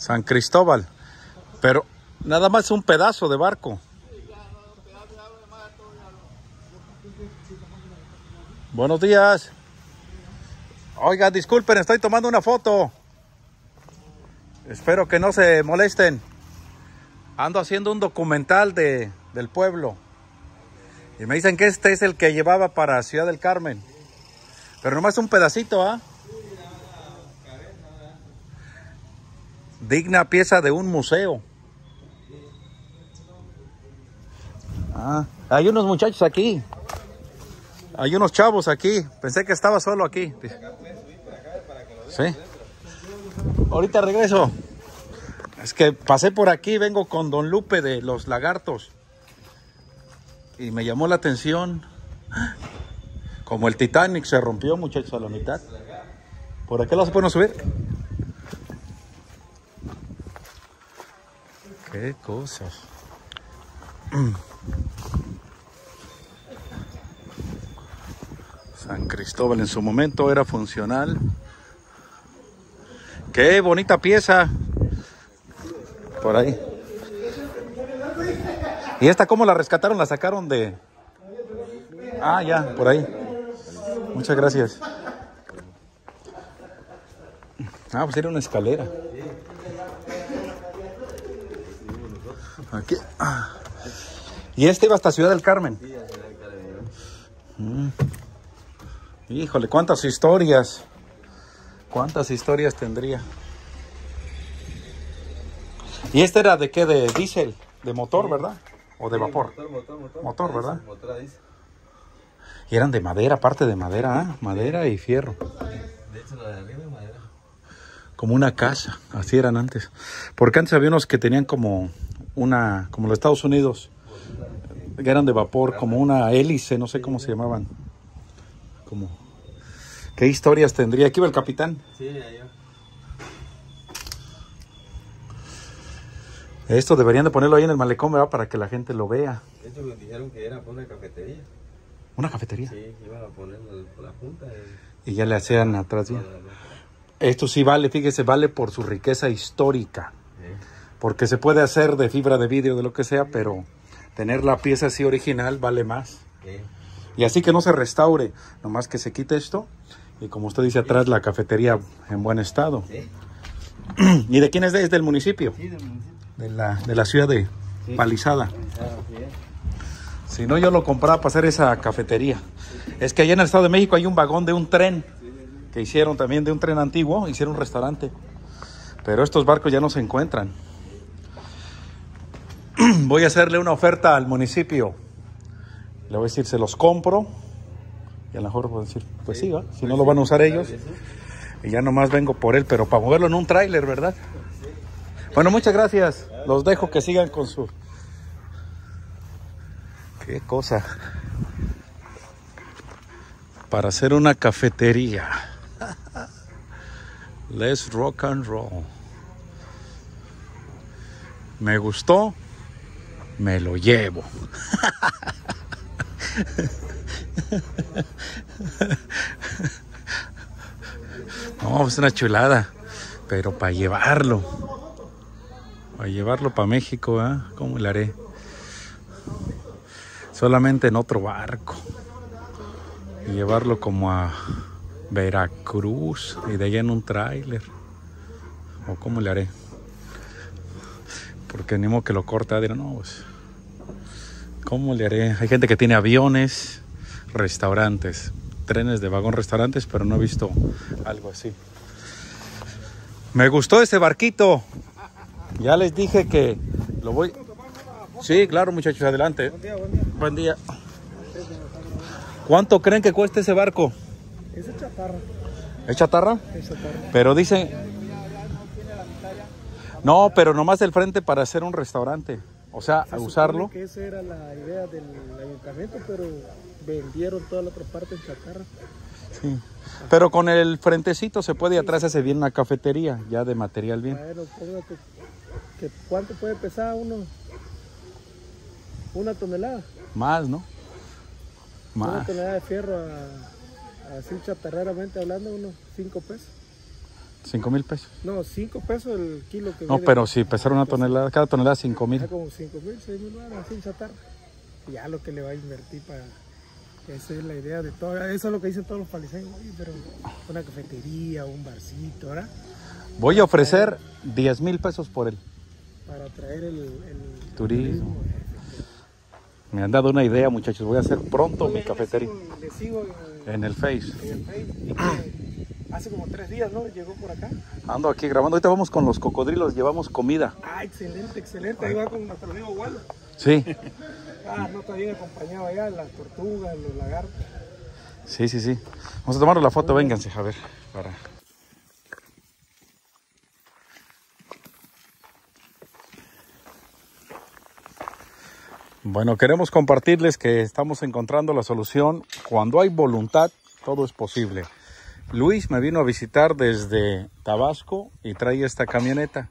San Cristóbal. Pero nada más un pedazo de barco. Buenos días. Oiga, disculpen, estoy tomando una foto. Espero que no se molesten. Ando haciendo un documental de, del pueblo. Y me dicen que este es el que llevaba para Ciudad del Carmen. Pero nomás un pedacito, ¿ah? Digna pieza de un museo. Ah, hay unos muchachos aquí. Hay unos chavos aquí. Pensé que estaba solo aquí. Sí. Ahorita regreso. Es que pasé por aquí, vengo con Don Lupe de los Lagartos. Y me llamó la atención. Como el Titanic se rompió, muchachos, a la mitad. ¿Por aquí lo se pueden subir? Qué cosas. San Cristóbal en su momento era funcional. Qué bonita pieza. Por ahí. ¿Y esta cómo la rescataron? La sacaron de... Ah, ya, por ahí. Muchas gracias. Ah, pues era una escalera. Aquí. Ah. Y este iba hasta Ciudad del Carmen. Mm. Híjole, cuántas historias. ¿Cuántas historias tendría? ¿Y este era de qué? ¿De diésel? ¿De motor, verdad? ¿O de vapor? Motor, motor, motor. Motor, ¿verdad? Motor. Y eran de madera, parte de madera, ¿ah? madera y fierro. De hecho, la de arriba es madera. Como una casa, así eran antes. Porque antes había unos que tenían como una, como los Estados Unidos, que eran de vapor, como una hélice, no sé cómo se llamaban. Como, ¿Qué historias tendría? Aquí va el capitán. Sí. Esto deberían de ponerlo ahí en el malecón, ¿verdad? Para que la gente lo vea. De hecho, me dijeron que era por una cafetería. Una cafetería. Sí, iban a poner la punta. y- Y ya le hacían atrás bien. Esto sí vale, fíjese, vale por su riqueza histórica. Porque se puede hacer de fibra de vidrio, de lo que sea, pero tener la pieza así original vale más. Y así que no se restaure, nomás que se quite esto. Y como usted dice atrás, la cafetería en buen estado. Sí. ¿Y de quién es? De, es del municipio, Sí, del municipio. de la, de la ciudad de Sí. Palizada. Ah. Si no, yo lo compraba para hacer esa cafetería. Es que allá en el Estado de México hay un vagón de un tren que hicieron también de un tren antiguo, hicieron un restaurante. Pero estos barcos ya no se encuentran. Voy a hacerle una oferta al municipio. Le voy a decir, se los compro. Y a lo mejor voy a decir, pues sí, ¿va? si no lo van a usar ellos. Y ya nomás vengo por él, pero para moverlo en un tráiler, ¿verdad? Bueno, muchas gracias. Los dejo que sigan con su... Qué cosa. Para hacer una cafetería. Let's rock and roll. Me gustó, me lo llevo. No, es una chulada, pero para llevarlo, para llevarlo para México, ¿ah? ¿cómo le haré? Solamente en otro barco y llevarlo como a Veracruz y de allá en un tráiler. ¿O cómo le haré? Porque ni que lo corta, dirá, no, pues, ¿cómo le haré? Hay gente que tiene aviones, restaurantes, trenes de vagón restaurantes, pero no he visto algo así. Me gustó ese barquito. Ya les dije que lo voy. Sí, claro, muchachos, adelante. Buen día. ¿Cuánto creen que cuesta ese barco? Esa chatarra, ¿Es chatarra? Pero dicen. No, pero nomás el frente para hacer un restaurante. O sea, Se a supone usarlo. Que esa era la idea del ayuntamiento, pero vendieron toda la otra parte en chatarra. Sí. Pero con el frentecito se puede y atrás hace bien una cafetería, ya de material bien. Bueno, póngate cuánto puede pesar uno, una tonelada, Más, ¿no? una Más. tonelada de fierro a, así chatarreramente hablando, unos 5 pesos. Cinco mil pesos. No, 5 pesos el kilo que No, viene. pero si pesara una tonelada, cada tonelada cinco Está mil. como 5 mil, 6 mil dólares, así chatarra. Ya lo que le va a invertir para... Esa es la idea de todo. Eso es lo que dicen todos los paliseños. Pero una cafetería, un barcito, ¿verdad? Voy a ofrecer 10 mil pesos por él. Para traer el... el Turismo. Me han dado una idea, muchachos. Voy a hacer pronto mi cafetería Le sigo, le sigo en, en el Face. en el Face. Y que hace como tres días, ¿no? Llegó por acá. Ando aquí grabando. Ahorita vamos con los cocodrilos, llevamos comida. Ah, excelente, excelente. Ahí va con nuestro amigo Waldo. Sí, Ah, no está bien acompañado allá, las tortugas, los lagartos. sí, sí, sí. Vamos a tomar la foto, vénganse, a ver. Para... Bueno, queremos compartirles que estamos encontrando la solución. Cuando hay voluntad, todo es posible. Luis me vino a visitar desde Tabasco y trae esta camioneta.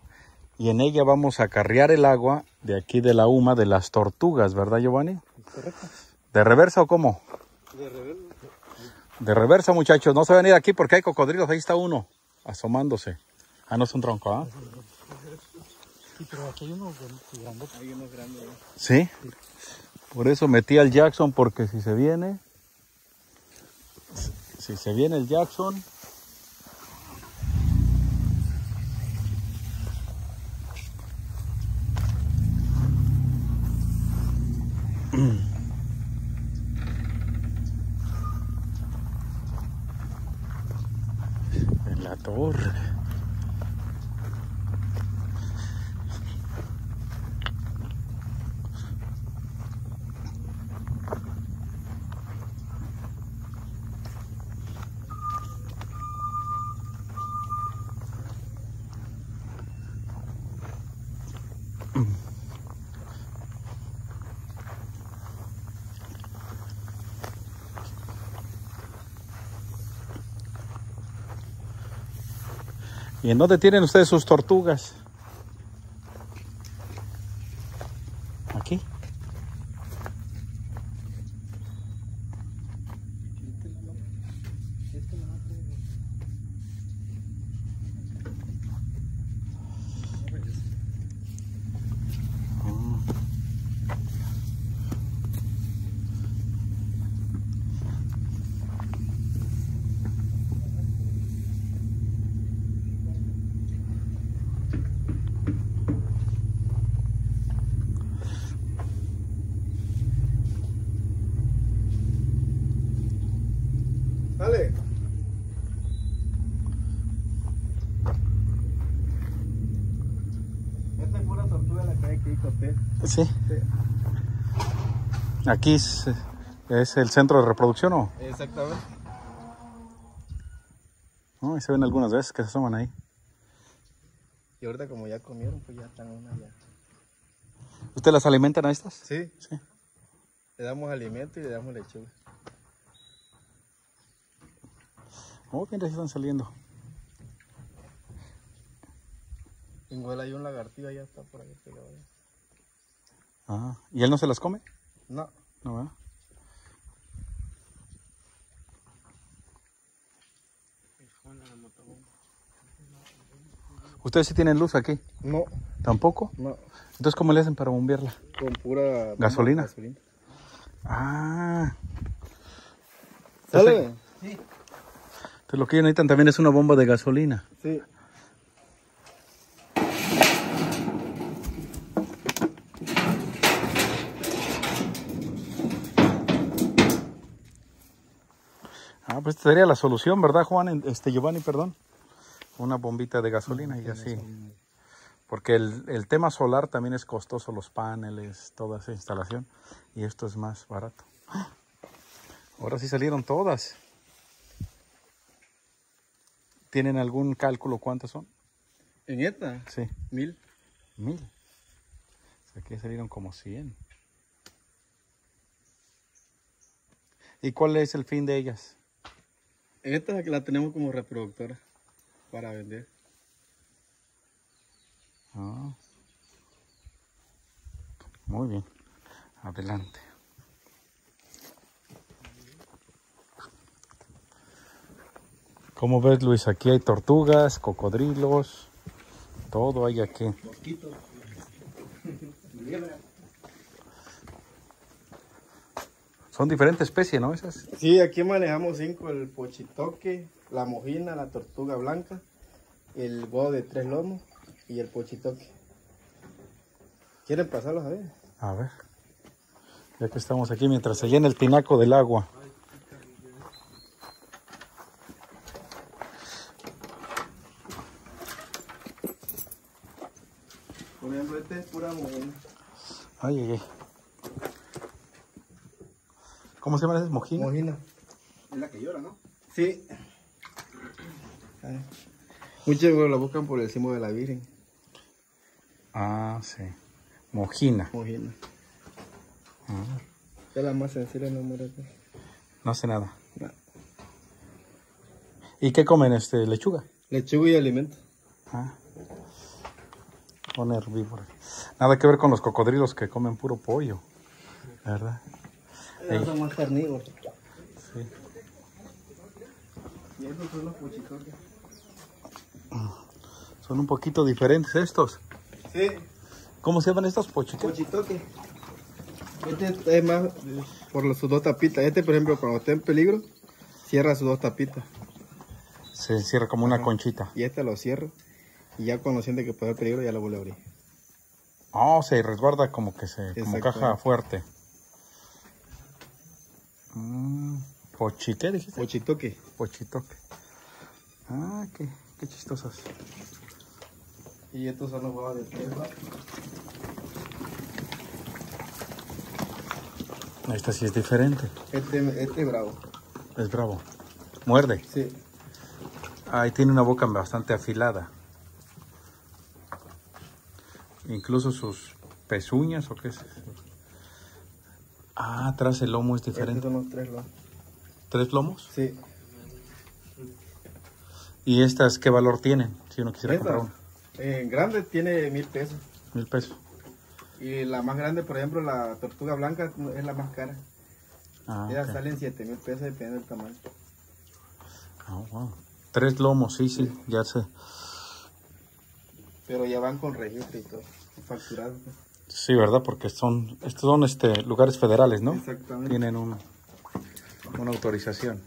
Y en ella vamos a carrear el agua de aquí de la UMA de las tortugas, ¿verdad, Giovanni? Correcto. ¿De reversa o cómo? De reversa, muchachos. No se van a ir aquí porque hay cocodrilos. Ahí está uno asomándose. Ah, no es un tronco, ¿ah? Sí, pero aquí hay unos grandes. Hay unos grandes. Sí. Por eso metí al Jackson porque si se viene, si se viene el Jackson, en la torre. ¿Y en dónde tienen ustedes sus tortugas? Aquí. Dale. Esta es pura tortuga la que hay aquí. Sí. Aquí es, es el centro de reproducción o Exactamente. no, ahí se ven algunas veces que se asoman ahí. Y ahorita como ya comieron, pues ya están una ya. ¿Ustedes las alimentan a estas? Sí. Sí. Le damos alimento y le damos lechuga. Oh, ahí están saliendo. Igual hay un lagartillo allá está por ahí. Ah, ¿y él no se las come? No. No, ¿verdad? ¿Ustedes sí tienen luz aquí? No, ¿Tampoco? no. Entonces, ¿cómo le hacen para bombearla? Con pura ¿Gasolina? gasolina. Ah. ¿Sale? Entonces, lo que ellos necesitan también es una bomba de gasolina. Sí. Ah, pues esta sería la solución, ¿verdad, Juan? Este, Giovanni, perdón. Una bombita de gasolina y así. Porque el, el tema solar también es costoso, los paneles, toda esa instalación. Y esto es más barato. ¡Ah! Ahora sí salieron todas. ¿Tienen algún cálculo cuántas son? ¿En esta? Sí, Mil. mil. O sea, aquí salieron como 100. ¿Y cuál es el fin de ellas? Esta es la que la tenemos como reproductora para vender. Ah. Muy bien. Adelante. ¿Cómo ves, Luis? Aquí hay tortugas, cocodrilos, todo hay aquí. Mosquitos. Son diferentes especies, ¿no? Esas. Sí, aquí manejamos cinco, el pochitoque, la mojina, la tortuga blanca, el bodo de tres lomos y el pochitoque. ¿Quieren pasarlos a ver? A ver. Ya que estamos aquí mientras se llena el tinaco del agua. Por ejemplo, este es pura mojina. Ay, ay, ay. ¿Cómo se llama ese mojín? Mojina. Es la que llora, ¿no? Sí. Muchos la buscan por el símbolo de la Virgen. Ah, sí. Mojina. Mojina. Ah, Es la más sencilla, no muere. no hace nada. No. ¿Y qué comen? Este, lechuga. Lechuga y alimento. Ah. Son herbívoros. Nada que ver con los cocodrilos que comen puro pollo. ¿Verdad? Son más carnívoros. Sí. Y estos son los pochitoques. Son un poquito diferentes estos. Sí, ¿Cómo se llaman estos pochitos? pochitoque. Este es más por sus dos tapitas. Este, por ejemplo, cuando está en peligro, cierra sus dos tapitas. Se cierra como una conchita. Y este lo cierra. Y ya cuando siente que puede haber peligro, ya lo vuelve a abrir. Oh, se resguarda como que se, como caja fuerte. Mm, pochi, ¿qué dijiste? Pochitoque. Pochitoque. Ah, qué, qué chistosas. Y estos son los huevos de pesa. Esta sí es diferente. Este, este bravo. Es bravo. Muerde. Sí. Ahí tiene una boca bastante afilada. Incluso sus pezuñas o qué es. eso? Ah, atrás el lomo es Estos diferente. son los tres lomos. ¿Tres lomos? Sí. ¿Y estas qué valor tienen? Si uno quisiera Esta, comprar una. eh, grande tiene mil pesos. Mil pesos. Y la más grande, por ejemplo, la tortuga blanca es la más cara. Ah, Ellas salen siete mil pesos dependiendo del tamaño. Ah, wow. Tres lomos, sí, sí, ya sé. Pero ya van con registro y todo. Facturado. Sí, ¿verdad? Porque son, estos son este, lugares federales, ¿no? Exactamente. Tienen un, una autorización.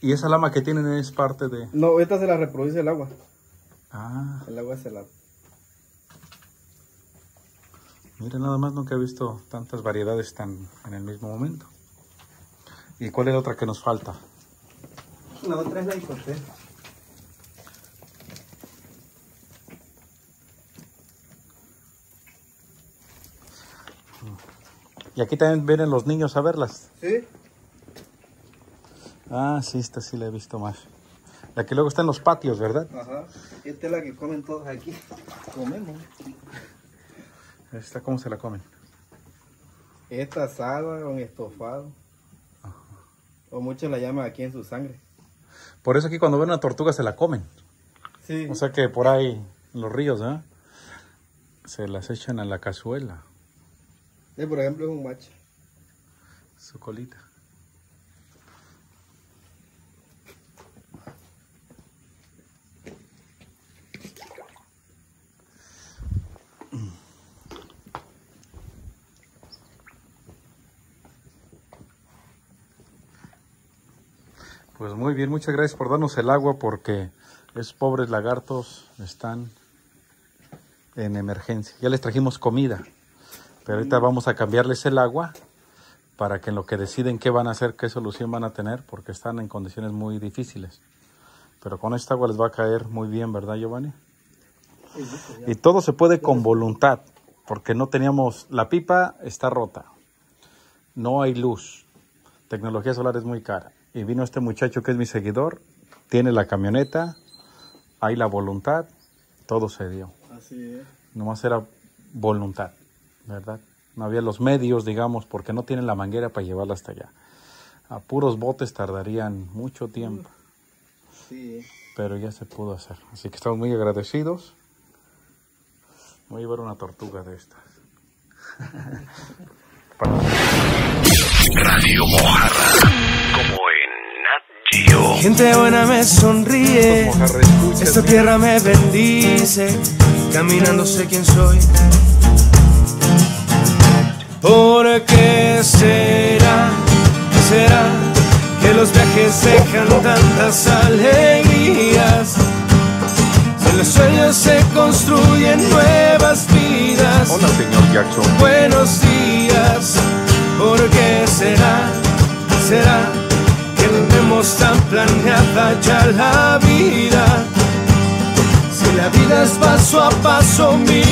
Y esa lama que tienen es parte de... No, esta se la reproduce el agua. Ah, El agua se la... mira, nada más nunca he visto tantas variedades tan en el mismo momento. ¿Y cuál es la otra que nos falta? La otra es la icoté. Y aquí también vienen los niños a verlas. Sí. Ah, sí, esta sí la he visto más. La que luego está en los patios, ¿verdad? Ajá. Esta es la que comen todos aquí. Comemos. Esta, ¿cómo se la comen? Esta asada con estofado. O muchos la llaman aquí en su sangre. Por eso aquí cuando ven una tortuga se la comen. Sí. O sea que por ahí, en los ríos, ¿eh? Se las echan a la cazuela, Por ejemplo, es un macho. su colita. Pues muy bien, muchas gracias por darnos el agua porque esos pobres lagartos están en emergencia. Ya les trajimos comida, pero ahorita vamos a cambiarles el agua para que en lo que deciden qué van a hacer, qué solución van a tener, porque están en condiciones muy difíciles. Pero con esta agua les va a caer muy bien, ¿verdad, Giovanni? Y todo se puede con voluntad, porque no teníamos, la pipa está rota, no hay luz, tecnología solar es muy cara. Y vino este muchacho que es mi seguidor, tiene la camioneta, hay la voluntad, todo se dio. Así es. Nomás era voluntad, ¿verdad? No había los medios, digamos, porque no tienen la manguera para llevarla hasta allá. A puros botes tardarían mucho tiempo, Sí. pero ya se pudo hacer. Así que estamos muy agradecidos. Voy a llevar una tortuga de estas. Radio Mojarra, como Gente buena me sonríe, esta tierra me bendice, caminando sé quién soy. ¿Por qué será, será que los viajes dejan tantas alegrías? Si los sueños se construyen nuevas vidas. Hola, señor Jackson. Buenos días, ¿por qué será, será que tenemos tan planeada ya la vida? Si la vida es paso a paso, milla a